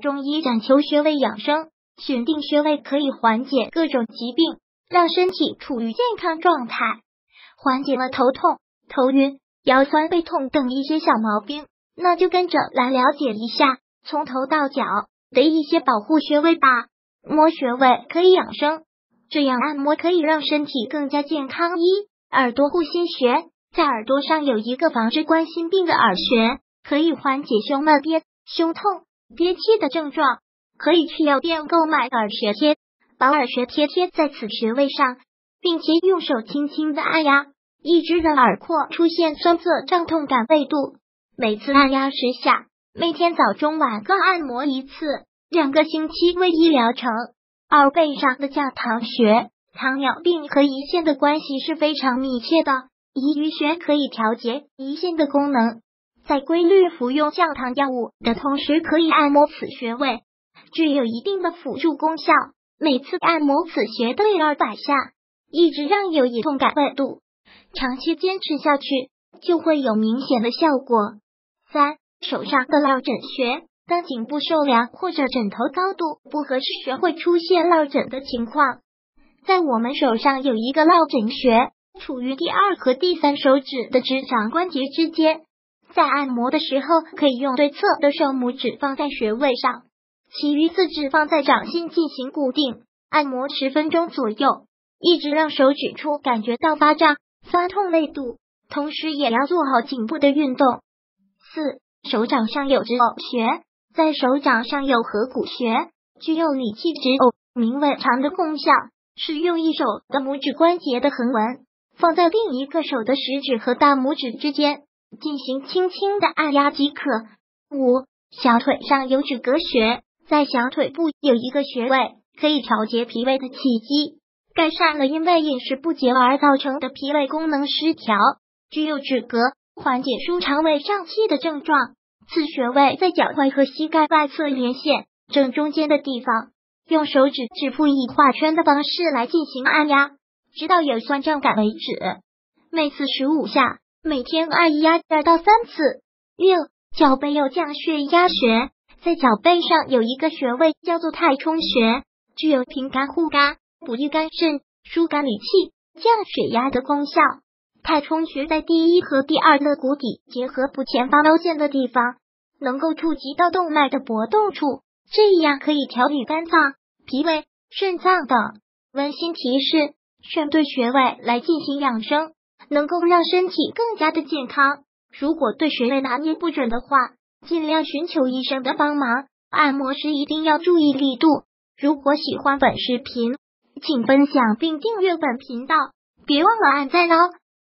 中医讲求穴位养生，选定穴位可以缓解各种疾病，让身体处于健康状态，缓解了头痛、头晕、腰酸背痛等一些小毛病。那就跟着来了解一下从头到脚的一些保护穴位吧。摸穴位可以养生，这样按摩可以让身体更加健康。一、耳朵护心穴，在耳朵上有一个防治冠心病的耳穴，可以缓解胸闷憋、胸痛、憋气的症状。可以去药店购买耳穴贴，把耳穴贴贴在此穴位上，并且用手轻轻的按压，一直让耳廓出现酸涩、胀痛感、胃度。每次按压十下，每天早中晚各按摩一次，两个星期为一疗程。耳背上的降糖穴，糖尿病和胰腺的关系是非常密切的，胰俞穴可以调节胰腺的功能，在规律服用降糖药物的同时，可以按摩此穴位，具有一定的辅助功效。每次按摩此穴都二百下，一直让有隐痛感胃度，长期坚持下去就会有明显的效果。三手上的落枕穴，当颈部受凉或者枕头高度不合适时，会出现落枕的情况。在我们手上有一个落枕穴，处于第二和第三手指的指掌关节之间。在按摩的时候，可以用对侧的手拇指放在穴位上，其余四指放在掌心进行固定按摩十分钟左右，一直让手指处感觉到发胀、酸痛、累度，同时也要做好颈部的运动。四手掌上有指偶穴，在手掌上有合谷穴，具有理气止呕、明胃肠的功效。是用一手的拇指关节的横纹放在另一个手的食指和大拇指之间，进行轻轻的按压即可。五小腿上有指膈穴，在小腿部有一个穴位，可以调节脾胃的气机，改善了因为饮食不节而造成的脾胃功能失调，具有止膈。缓解舒肠胃胀气的症状。此穴位在脚踝和膝盖外侧连线正中间的地方，用手指指腹以画圈的方式来进行按压，直到有酸胀感为止。每次十五下，每天按压二到三次。六脚背有降血压穴，在脚背上有一个穴位叫做太冲穴，具有平肝护肝、补益肝肾、疏肝理气、降血压的功效。太冲穴在第一和第二肋骨底结合部前方凹陷的地方，能够触及到动脉的搏动处，这样可以调理肝脏、脾胃、肾脏等。温馨提示：选对穴位来进行养生，能够让身体更加的健康。如果对穴位拿捏不准的话，尽量寻求医生的帮忙。按摩时一定要注意力度。如果喜欢本视频，请分享并订阅本频道，别忘了按赞哦。